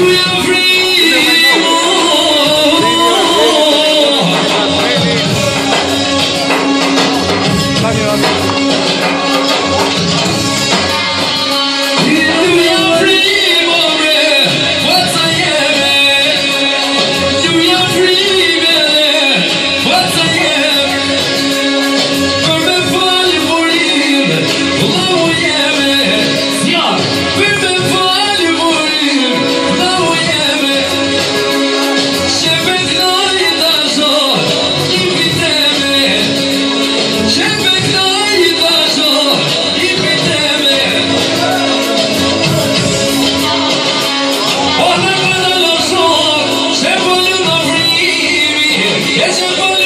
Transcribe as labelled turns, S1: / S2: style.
S1: We'll dream. 闫西